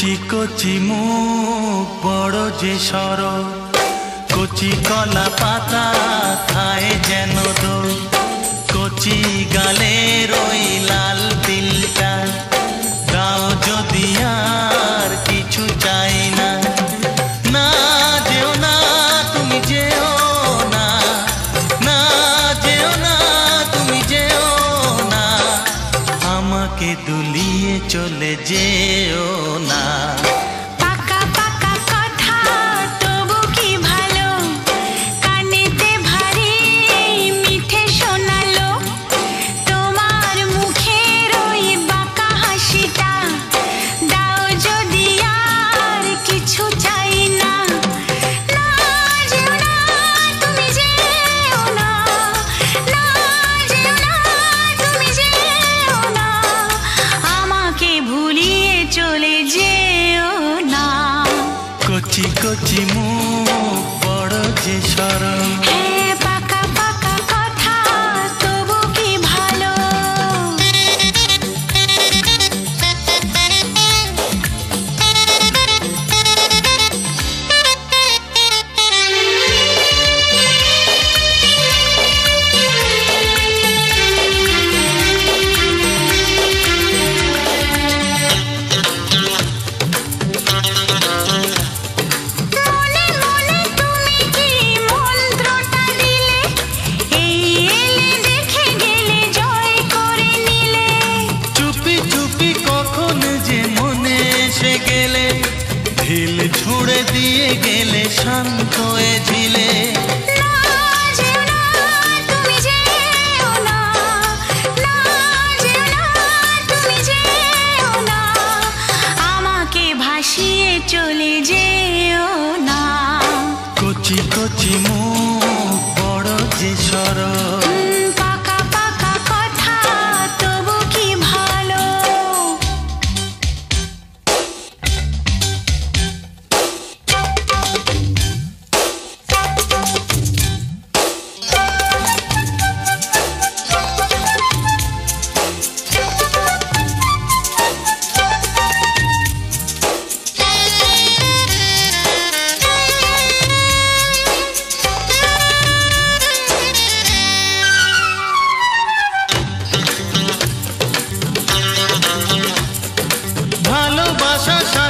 কচি কচি মুখ বড় যে সর। কচি কলা পাতা খায় যেন দো কচি গালে দুলিয়ে চলে যেও না। কচি কচি মুখ বড় যে সরম। চলে যেও না। কচি কচি মুখ বড় যে সরল।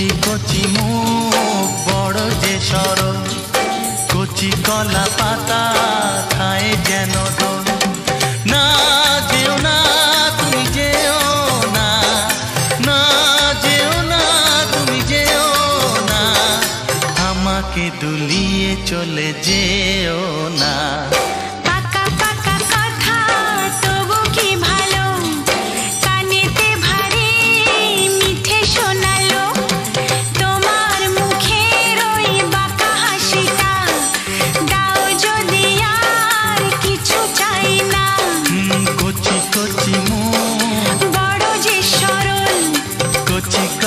কচি কচি মুখ, বড় যে সরল। কচি কলা পাতা খায় যেন না না না। না। আমাকে দুলিয়ে চলে যেও না।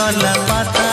கண்ணால பார்த்தா